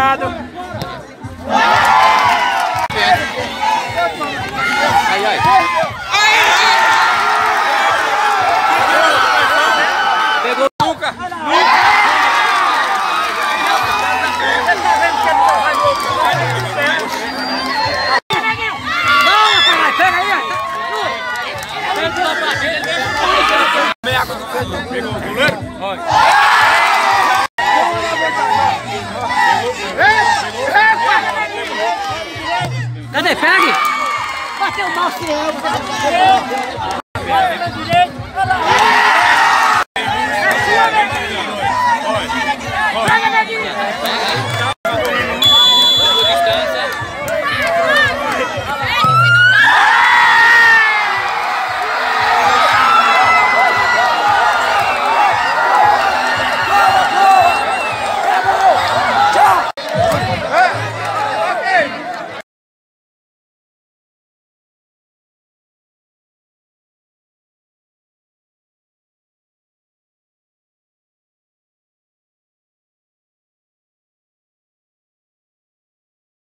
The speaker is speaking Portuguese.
Ai. Pegou nunca. Pegou o goleiro? Cadê? Pegue! Bateu o mouse, eu.